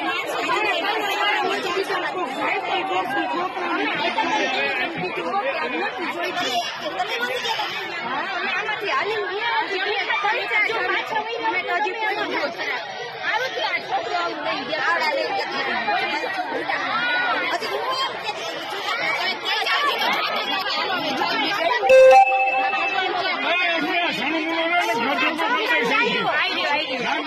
આમાંથી હાલી અમે તો હજી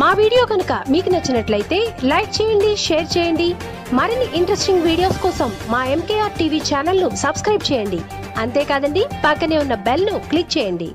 మా వీడియో కనుక మీకు నచ్చినట్లయితే లైక్ చేయండి షేర్ చేయండి మరిన్ని ఇంట్రెస్టింగ్ వీడియోస్ కోసం మా ఎంకేఆర్ టీవీ ను సబ్స్క్రైబ్ చేయండి అంతేకాదండి పక్కనే ఉన్న ను క్లిక్ చేయండి